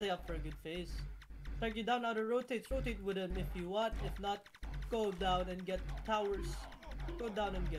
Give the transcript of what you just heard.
Stay up for a good phase. Target down, auto rotates. Rotate with him if you want. If not, go down and get towers. Go down and get